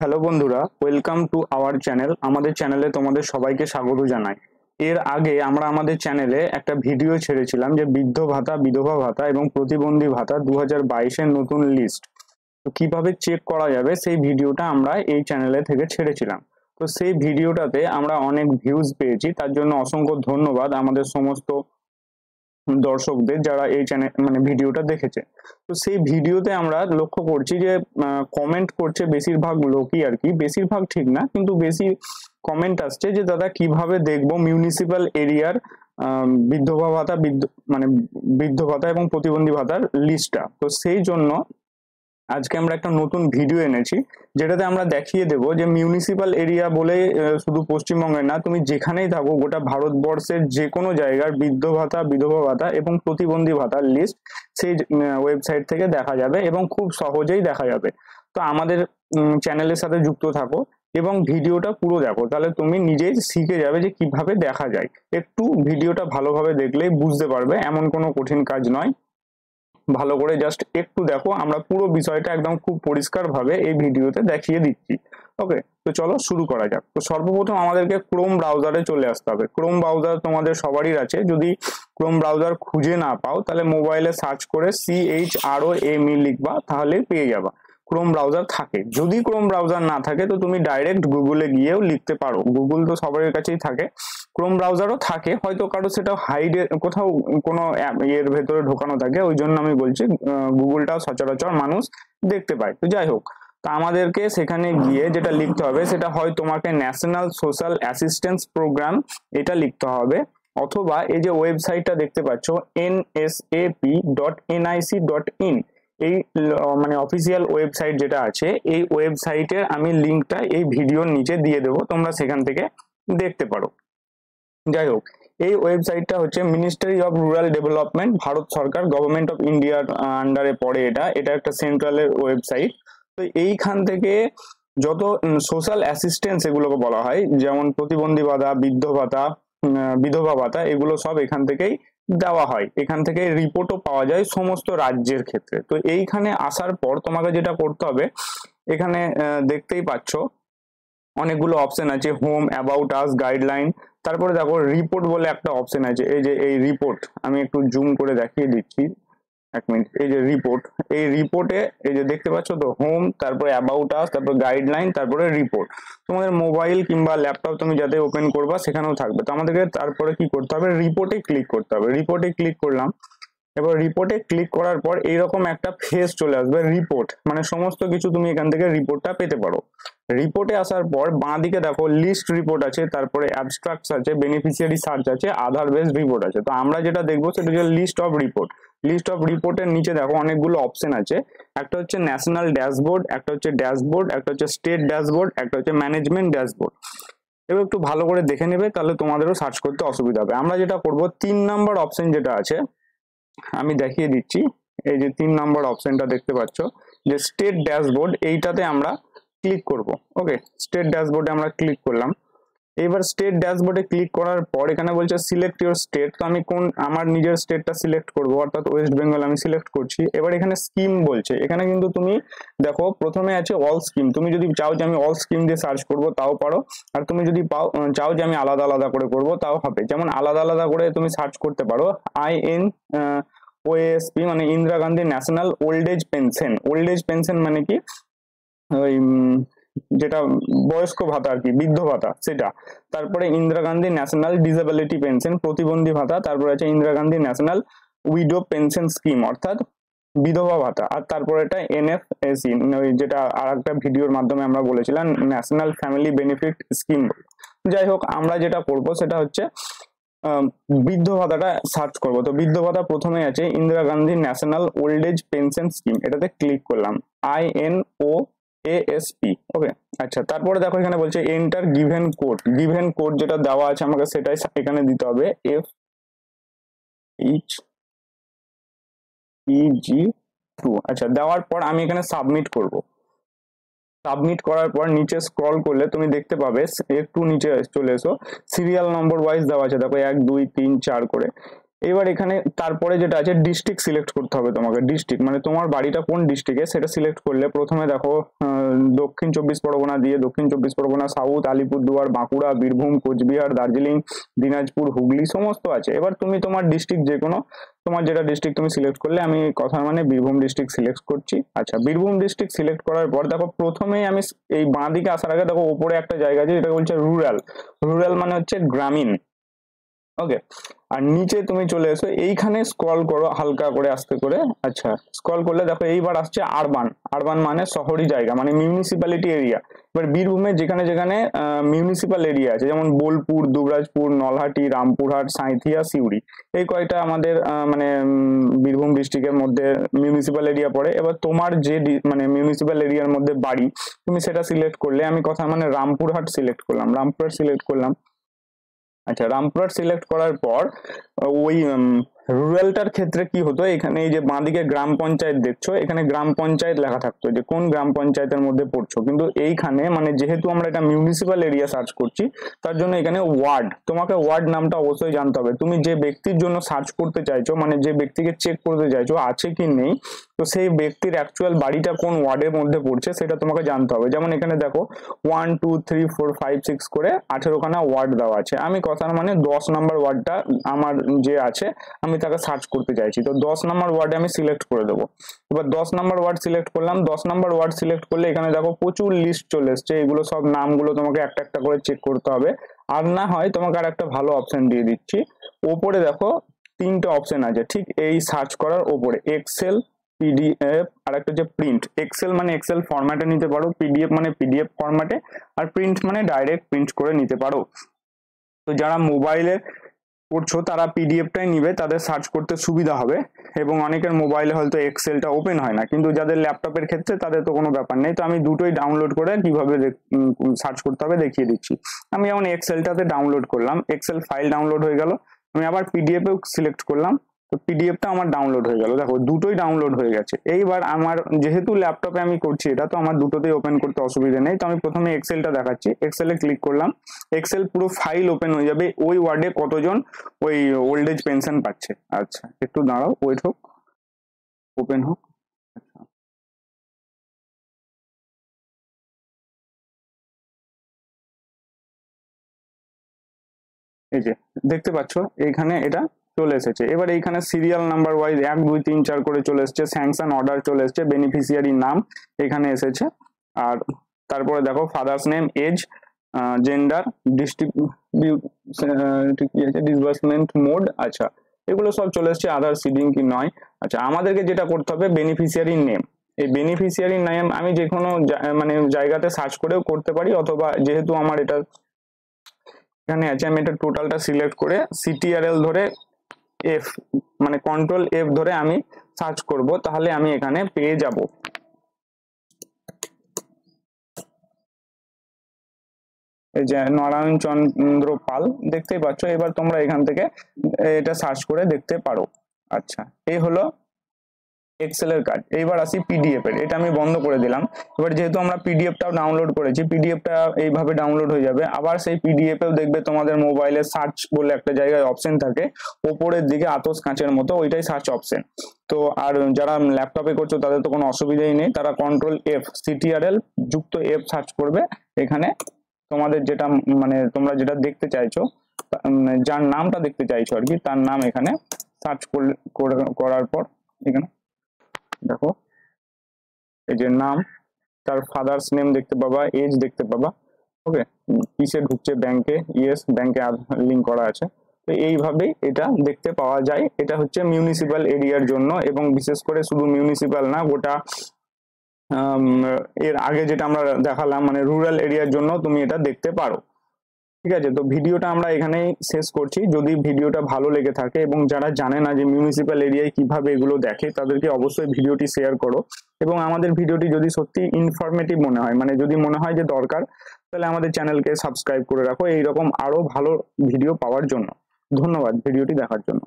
Hello বন্ধুরা welcome to our channel আমাদের চ্যানেলে তোমাদের সবাইকে স্বাগত জানাই। এর আগে আমরা আমাদের চ্যানেলে একটা ভিডিও ছেড়েছিলাম যে বৃদ্ধ ভাতা, বিধবা ভাতা এবং প্রতিবন্ধী ভাতা দু হাজার নতুন লিস্ট তো কীভাবে চেক করা যাবে সেই ভিডিওটা আমরা এই চ্যানেলে থেকে ছেড়েছিলাম। তো সেই ভিডিওটাতে আমরা অনেক ভিউজ পেয়েছি, তার জন্য অসংখ্য ধন্যবাদ। আমাদের সমস্ত দর্শকদের যারা এই চ্যানেল মানে ভিডিওটা দেখেছে। তো সেই ভিডিওতে আমরা লক্ষ্য করছি যে কমেন্ট করছে বেশিরভাগ লোকই আর কি। বেশিরভাগ ঠিক না, কিন্তু বেশি কমেন্ট আসছে যে, দাদা, কীভাবে দেখব মিউনিসিপ্যাল এরিয়ার বিধবা ভাতা মানে বৃদ্ধ ভাতা এবং প্রতিবন্ধী ভাতার লিস্টটা তো সেই জন্য আজকে আমরা একটা নতুন ভিডিও এনেছি, যেটাতে আমরা দেখিয়ে দেব যে মিউনিসিপ্যাল এরিয়া বলে শুধু পশ্চিমবঙ্গের না, তুমি যেখানেই থাকো, গোটা ভারতবর্ষের যে কোনো জায়গার বৃদ্ধ ভাতা, বিধবা ভাতা এবং প্রতিবন্ধী ভাতার লিস্ট সেই ওয়েবসাইট থেকে দেখা যাবে এবং খুব সহজেই দেখা যাবে। তো আমাদের চ্যানেলের সাথে যুক্ত থাকো এবং ভিডিওটা পুরো দেখো। তাহলে তুমি নিজেই শিখে যাবে যে কীভাবে দেখা যায়। একটু ভিডিওটা ভালোভাবে দেখলেই বুঝতে পারবে, এমন কোনো কঠিন কাজ নয়। ভালো করে জাস্ট একটু দেখো, আমরা পুরো বিষয়টা একদম খুব পরিষ্কার ভাবে এই ভিডিওতে দেখিয়ে দিচ্ছি। ওকে তো চলো শুরু করা যাক। তো সর্বপ্রথম আমাদেরকে ক্রোম ব্রাউজারে চলে আসতে হবে। ক্রোম ব্রাউজার তোমাদের সবারই আছে। যদি ক্রোম ব্রাউজার খুঁজে না পাও, তাহলে মোবাইলে সার্চ করে C H R O M E লিখবা তাহলে পেয়ে যাবা। ক্রোম ব্রাউজার থাকে। যদি ক্রোম ব্রাউজার না থাকে, তো তুমি ডাইরেক্ট গুগলে গিয়েও লিখতে পারো। গুগল তো সবার কাছেই থাকে। ক্রোম ব্রাউজারও থাকে, হয়তো কারও সেটা হাইডে কোথাও কোনো ইয়ের ভেতরে ঢোকানো থাকে, ওই জন্য আমি বলছি গুগলটাও সচরাচর মানুষ দেখতে পায়। তো যাই হোক, তা আমাদেরকে সেখানে গিয়ে যেটা লিখতে হবে, সেটা হয় তোমাকে ন্যাশনাল সোশ্যাল অ্যাসিস্ট্যান্স প্রোগ্রাম এটা লিখতে হবে। অথবা এই যে ওয়েবসাইটটা দেখতে পাচ্ছ NSAP dot NIC dot in এই মানে অফিসিয়াল ওয়েবসাইট যেটা আছে, এই ওয়েবসাইটের আমি লিঙ্কটা এই ভিডিওর নিচে দিয়ে দেবো, তোমরা সেখান থেকে দেখতে পারো। যাই হোক, এই ওয়েবসাইটটা হচ্ছে ministry of rural development Bharat Sarkar government of ইন্ডিয়ার আন্ডারে পড়ে এটা। এটা একটা সেন্ট্রালের ওয়েবসাইট তো এইখান থেকে যত সোশ্যাল অ্যাসিস্ট্যান্স এগুলোকে বলা হয়, যেমন প্রতিবন্ধী ভাতা, বৃদ্ধ ভাতা বিধবা ভাতা, এগুলো সব এখান থেকেই দেওয়া হয়। এখান থেকে রিপোর্টও পাওয়া যায় সমস্ত রাজ্যের ক্ষেত্রে। তো এইখানে আসার পর তোমাকে যেটা করতে হবে, এখানে দেখতেই পাচ্ছ, অনেকগুলো অপশন আছে হোম অ্যাবাউট আস গাইডলাইন তারপরে দেখো রিপোর্ট বলে একটা অপশন আছে। এই যে, এই রিপোর্ট আমি একটু জুম করে দেখিয়ে দিচ্ছি। এক মিনিট, এই যে রিপোর্ট এই রিপোর্টে এই যে দেখতে পাচ্ছ তো হোম তারপরে অ্যাবাউট আস তারপরে গাইডলাইন তারপরে রিপোর্ট তোমাদের মোবাইল কিংবা ল্যাপটপ তুমি যাতে ওপেন করবা, সেখানেও থাকবে। তো আমাদেরকে তারপরে কি করতে হবে? রিপোর্টে ক্লিক করতে হবে। রিপোর্টে ক্লিক করলাম। এবার রিপোর্টে ক্লিক করার পর এইরকম একটা ফেস চলে আসবে রিপোর্ট মানে সমস্ত কিছু তুমি এখান থেকে রিপোর্টটা পেতে পারো। রিপোর্টে আসার পর বাঁ দিকে দেখো লিস্ট রিপোর্ট আছে, তারপরে অ্যাবস্ট্রাক্টস আছে বেনিফিশিয়ারি সার্চ আছে আধার বেসড রিপোর্ট আছে। তো আমরা যেটা দেখব, সেটা হচ্ছে list of report list of রিপোর্টের নিচে দেখো অনেকগুলো অপশন আছে। একটা হচ্ছে ন্যাশনাল ড্যাশবোর্ড একটা হচ্ছে ড্যাশবোর্ড একটা হচ্ছে স্টেট ড্যাশবোর্ড একটা হচ্ছে ম্যানেজমেন্ট ড্যাশবোর্ড এবার একটু ভালো করে দেখে নেবে, তাহলে তোমাদেরও সার্চ করতে অসুবিধা হবে। আমরা যেটা করব, তিন নাম্বার অপশন যেটা আছে, আমি দেখিয়ে দিচ্ছি। এই যে তিন নম্বর অপশনটা দেখতে পাচ্ছ, যে স্টেট ড্যাশবোর্ড এইটাতে আমরা ক্লিক করব। ওকে স্টেট ড্যাশবোর্ডে আমরা ক্লিক করলাম। এবার স্টেট ড্যাশবোর্ডে ক্লিক করার পর এখানে বলছে সিলেক্ট ইউর স্টেট তো আমি কোন আমার নিজের স্টেটটা সিলেক্ট করব, অর্থাৎ ওয়েস্ট বেঙ্গল আমি সিলেক্ট করছি। এবার এখানে স্কিম বলছে, এখানে কিন্তু তুমি দেখো প্রথমে আছে অল স্কিম তুমি যদি চাও যে আমি অল স্কিম দিয়ে সার্চ করব তাও পারো, আর তুমি যদি পাও, চাও যে আমি আলাদা আলাদা করে করব তাও হবে। যেমন আলাদা আলাদা করে তুমি সার্চ করতে পারো আই এন ওএসপি মানে Indira Gandhi national old age pension old age pension মানে কি? ওই যেটা বয়স্ক ভাতা আর কি, বৃদ্ধ ভাতা, সেটা। তারপরে Indira Gandhi national disability pension প্রতিবন্ধী ভাতা, তারপরে আছে Indira Gandhi national widow pension scheme, অর্থাৎ বিধবা ভাতা, আর তারপরে এটা এনএফএসি যেটা আর একটা ভিডিওর মাধ্যমে আমরা বলেছিলাম, ন্যাশনাল ফ্যামিলি বেনিফিট স্কিম। যাই হোক, আমরা যেটা করব সেটা হচ্ছে বৃদ্ধ ভাতাটা সার্চ করব। তো বৃদ্ধ ভাতা প্রথমে আছে Indira Gandhi national old age pension scheme, এটাতে ক্লিক করলাম। I N O ASP okay আচ্ছা তারপরে দেখো এখানে বলছে enter given code given code যেটা দেওয়া আছে আমাকে সেটাই এখানে দিতে হবে। এফ এইচ ইজি টু আচ্ছা দেওয়ার পর আমি এখানে সাবমিট করব। সাবমিট করার পর নিচে স্ক্রল করলে তুমি দেখতে পাবে, একটু নিচে চলে এসো। সিরিয়াল নম্বর ওয়াইজ দেওয়া আছে, দেখো এক, দুই, তিন, চার করে। এবার এখানে তারপরে যেটা আছে ডিস্ট্রিক্ট সিলেক্ট করতে হবে তোমাকে। ডিস্ট্রিক্ট মানে তোমার বাড়িটা কোন ডিস্ট্রিক্টে সেটা সিলেক্ট করলে প্রথমে দেখো দক্ষিণ চব্বিশ পরগনা দিয়ে দক্ষিণ চব্বিশ পরগনা সাউথ আলিপুরদুয়ার, বাঁকুড়া, বীরভূম, কোচবিহার, দার্জিলিং, দিনাজপুর, হুগলি, সমস্ত আছে। এবার তুমি তোমার ডিস্ট্রিক্ট যে কোনো তোমার যেটা ডিস্ট্রিক্ট তুমি সিলেক্ট করলে, আমি কথা মানে বীরভূম ডিস্ট্রিক্ট সিলেক্ট করছি। আচ্ছা বীরভূম ডিস্ট্রিক্ট সিলেক্ট করার পর দেখো, প্রথমেই আমি এই বাঁ দিকে আসার আগে দেখো, ওপরে একটা জায়গা আছে যেটা বলছে রুরাল রুরাল মানে হচ্ছে গ্রামীণ। ওকে আর নিচে তুমি চলে এসো, এইখানে স্ক্রল করো হালকা করে আস্তে করে। আচ্ছা স্ক্রল করলে দেখো এইবার আসছে আরবান আরবান মানে শহরি জায়গা মানে মিউনিসিপ্যালিটি এরিয়া এবার বীরভূমে যেখানে যেখানে মিউনিসিপ্যাল এরিয়া আছে, যেমন বোলপুর, দুবরাজপুর, নলহাটি, রামপুরহাট, সাঁইথিয়া, সিউড়ি। এই কয়টা আমাদের মানে বীরভূম ডিস্ট্রিক্টের মধ্যে মিউনিসিপ্যাল এরিয়া পড়ে। এবার তোমার যে মানে মিউনিসিপ্যাল এরিয়ার মধ্যে বাড়ি, তুমি সেটা সিলেক্ট করলে, আমি কথা মানে রামপুরহাট সিলেক্ট করলাম, রামপুরহাট সিলেক্ট করলাম। আচ্ছা রামপুরহাট সিলেক্ট করার পর ওই রুরালটার ক্ষেত্রে কি হতো? এখানে এই যে বাঁদিকে গ্রাম পঞ্চায়েত দেখছ, এখানে গ্রাম পঞ্চায়েত লেখা থাকতো যে কোন গ্রাম পঞ্চায়েতের মধ্যে পড়ছো। কিন্তু এইখানে মানে যেহেতু আমরা এটা মিউনিসিপাল এরিয়া সার্চ করছি, তার জন্য এখানে ওয়ার্ড তোমাকে ওয়ার্ড নামটা অবশ্যই জানতে হবে। তুমি যে ব্যক্তির জন্য সার্চ করতে চাইছো মানে যে ব্যক্তিকে চেক করতে চাইছো, আছে কি নেই? তো সেই ব্যক্তির অ্যাকচুয়াল বাড়িটা কোন ওয়ার্ডের মধ্যে পড়ছে সেটা তোমাকে জানতে হবে। যেমন এখানে দেখো one two three four five six করে আঠেরোখানা ওয়ার্ড দেওয়া আছে। আমি কথার মানে দশ নাম্বার ওয়ার্ডটা আমার যে আছে, আমি তাকে সার্চ করতে চাইছি। তো দশ নাম্বার ওয়ার্ডে আমি সিলেক্ট করে দেবো। এবার দশ নাম্বার ওয়ার্ড সিলেক্ট করলাম। দশ নাম্বার ওয়ার্ড সিলেক্ট করলে এখানে দেখো প্রচুর লিস্ট চলে এসছে। এগুলো সব নামগুলো তোমাকে একটা একটা করে চেক করতে হবে। আর না হয় তোমাকে আর একটা ভালো অপশন দিয়ে দিচ্ছি। ওপরে দেখো তিনটে অপশন আছে। ঠিক এই সার্চ করার ওপরে এক্সেল পিডিএফ আর একটা হচ্ছে প্রিন্ট এক্সেল মানে এক্সেল ফরম্যাটে নিতে পারো। পিডিএফ মানে পিডিএফ ফরম্যাটে আর প্রিন্ট মানে ডাইরেক্ট প্রিন্ট করে নিতে পারো। তো যারা মোবাইলে করছ, তারা পিডিএফটাই নিবে, তাদের সার্চ করতে সুবিধা হবে। এবং অনেকের মোবাইলে হয়তো এক্সেলটা ওপেন হয় না, কিন্তু যাদের ল্যাপটপের ক্ষেত্রে তাদের তো কোনো ব্যাপার নেই। তো আমি দুটোই ডাউনলোড করে কীভাবে সার্চ করতে হবে দেখিয়ে দিচ্ছি। আমি যেমন এক্সেলটাতে ডাউনলোড করলাম এক্সেল ফাইল ডাউনলোড হয়ে গেল। আমি আবার পিডিএফেও সিলেক্ট করলাম। তো পিডিএফটা আমার ডাউনলোড হয়ে গেল। দেখো, দুটোই ডাউনলোড হয়ে গেছে। এইবার আমার যেহেতু ল্যাপটপে আমি করছি, এটা তো আমার দুটোতেই ওপেন করতে অসুবিধা নেই। তো আমি প্রথমে এক্সেলটা দেখাচ্ছি। এক্সেলে ক্লিক করলাম। এক্সেল পুরো ফাইল ওপেন হয়ে যাবে। ওই ওয়ার্ডে কতজন ওই ওল্ড এজ পেনশন পাচ্ছে? আচ্ছা একটু দাঁড়াও ওয়েট হোক। ওপেন হোক। এই যে, দেখতে পাচ্ছ? এখানে এটা চলে এসেছে। এবার এইখানে সিরিয়াল নাম্বার ওয়াইজ এক, দুই, তিন, চার করে চলে এসেছে। স্যাংশন অর্ডার চলে এসেছে। বেনিফিসিয়ারি নাম এখানে এসেছে। আর তারপরে দেখো father's name age gender disbursement mode আচ্ছা। এগুলো সব চলে এসছে। আধার সিডিং কি নয়। আচ্ছা আমাদেরকে যেটা করতে হবে বেনিফিসিয়ারি নেম এই বেনিফিসিয়ারি নেম আমি যে কোনো মানে জায়গাতে সার্চ করেও করতে পারি, অথবা যেহেতু আমার এটা এখানে আছে, আমি এটা টোটালটা সিলেক্ট করে সিটিআরএল ধরে এফ মানে কন্ট্রোল এফ ধরে আমি সার্চ করব, তাহলে আমি এখানে পেয়ে যাব। এই যে নারায়ণ চন্দ্র পাল, দেখতেই পাচ্ছ? এবার তোমরা এখান থেকে এটা সার্চ করে দেখতে পারো। আচ্ছা এই হলো এক্সেল এর কাজ এইবার আসি পিডিএফ এর। এটা আমি বন্ধ করে দিলাম। এবার যেহেতু আমরা পিডিএফটাও ডাউনলোড করেছি পিডিএফটা এইভাবে ডাউনলোড হয়ে যাবে। আবার সেই পিডিএফেও দেখবে তোমাদের মোবাইলে সার্চ বলে একটা জায়গায় অপশন থাকে। ওপরের দিকে আতস কাঁচের মতো, ওইটাই সার্চ অপশন তো আর যারা ল্যাপটপে করছ, তাদের তো কোনো অসুবিধাই নেই। তারা কন্ট্রোল এফ সিটিআরএল যুক্ত এফ সার্চ করবে। এখানে তোমাদের যেটা মানে তোমরা যেটা দেখতে চাইছো যার নামটা দেখতে চাইছো আর কি, তার নাম এখানে সার্চ করার পর, এখানে দেখো। এই যে নাম, তার ফাদার্স নেম দেখতে পাবা এজ দেখতে পাবা ওকে কিসে ঢুকছে ব্যাংকে ইয়েস ব্যাংকে লিঙ্ক করা আছে। তো এইভাবেই এটা দেখতে পাওয়া যায়। এটা হচ্ছে মিউনিসিপ্যাল এরিয়ার জন্য এবং বিশেষ করে শুধু মিউনিসিপ্যাল না, গোটা এর আগে যেটা আমরা দেখালাম মানে রুরাল এরিয়ার জন্য তুমি এটা দেখতে পারো। ঠিক আছে? তো ভিডিওটা আমরা এখানেই শেষ করছি। যদি ভিডিওটা ভালো লেগে থাকে এবং যারা জানে না যে মিউনিসিপ্যাল এরিয়ায় কীভাবে এগুলো দেখে, তাদেরকে অবশ্যই ভিডিওটি শেয়ার করো। এবং আমাদের ভিডিওটি যদি সত্যি ইনফরমেটিভ মনে হয় মানে যদি মনে হয় যে দরকার, তাহলে আমাদের চ্যানেলকে সাবস্ক্রাইব করে রাখো। এইরকম আরও ভালো ভিডিও পাওয়ার জন্য। ধন্যবাদ ভিডিওটি দেখার জন্য।